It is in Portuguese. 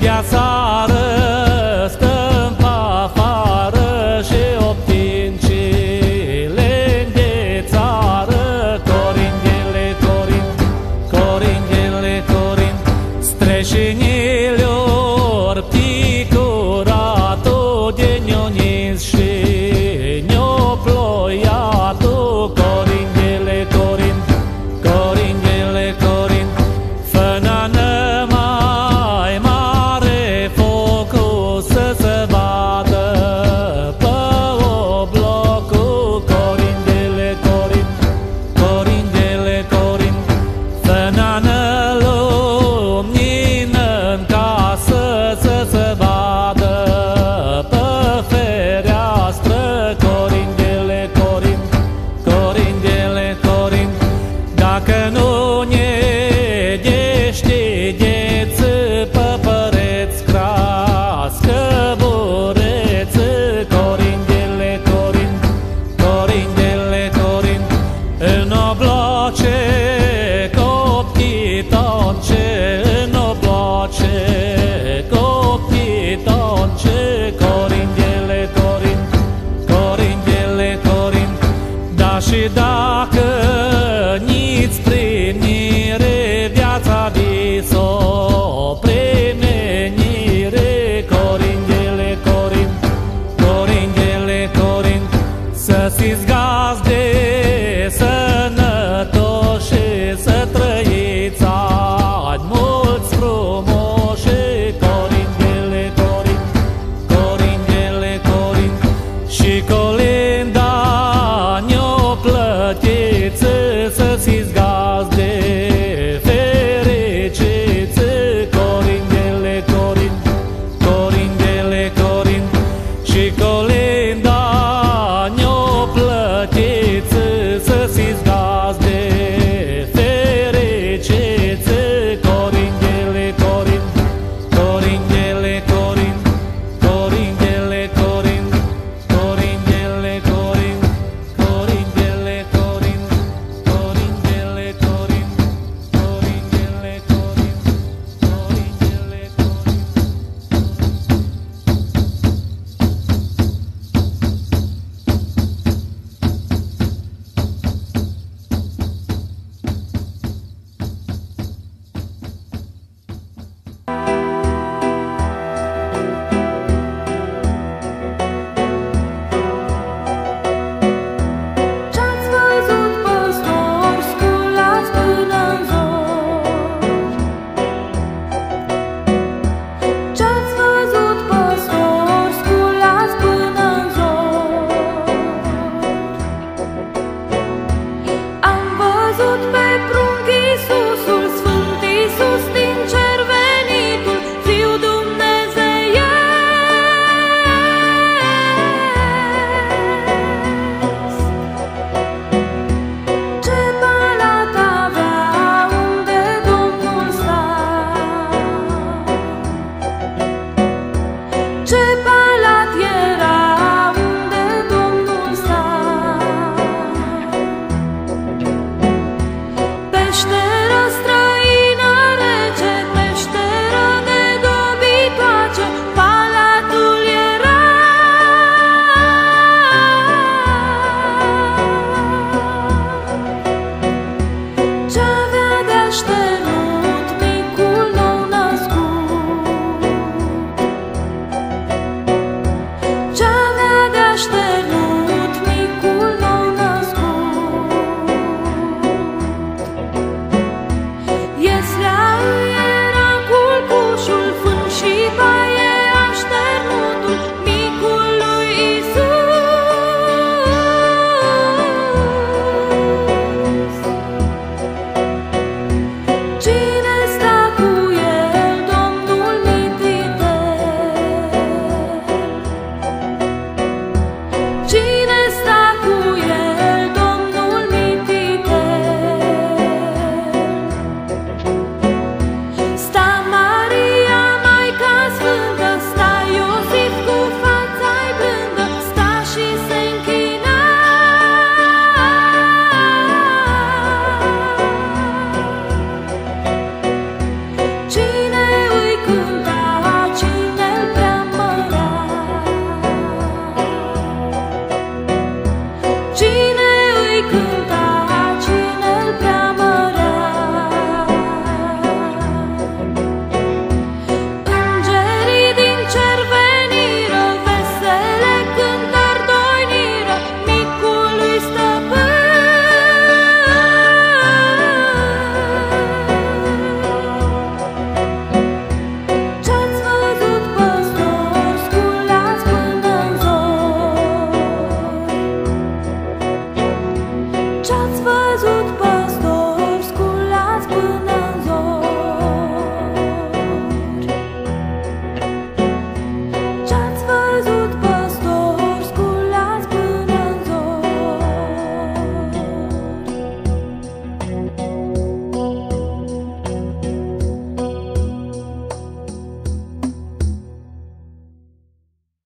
de aí